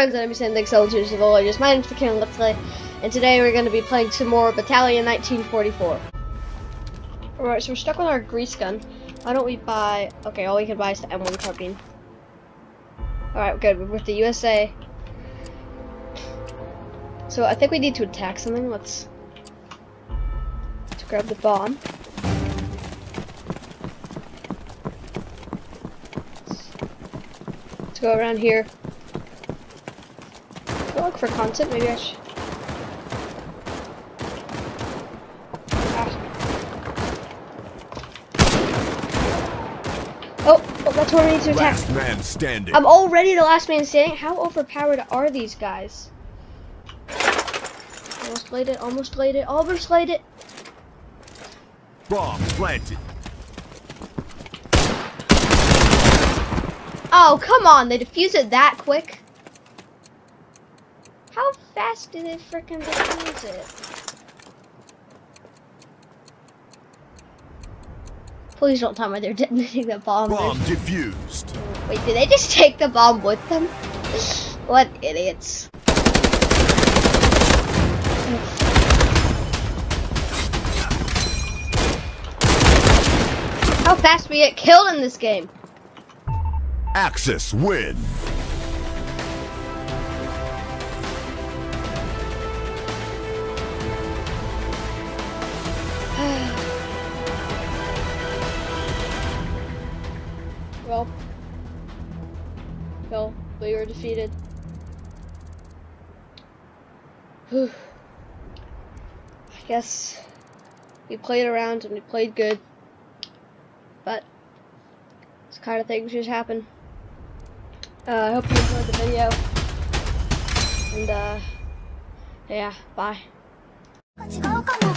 friends, and I'm saying soldiers of the Warriors. My name's the King Let's Play, and today we're going to be playing some more Battalion 1944. Alright, so we're stuck with our grease gun. Why don't we buy... Okay, all we can buy is the M1 carbine. Alright, good. We're with the USA. So I think we need to attack something. Let's... Let's grab the bomb. Let's go around here. For content. Maybe I should. Ah. Oh, oh, that's where we need to attack. Last man standing. I'm already the last man standing. How overpowered are these guys? Almost laid it, almost laid it, almost laid it. Bomb planted. Oh, come on. They defuse it that quick. How fast do they freaking defuse it? Please don't tell me they're detonating the bomb. Bomb defused. Wait, did they just take the bomb with them? what idiots. How fast we get killed in this game? Axis win. Well. Well, we were defeated. Whew. I guess we played around and we played good. But, this kind of things just happen. Uh, I hope you enjoyed the video. And, uh, yeah, bye.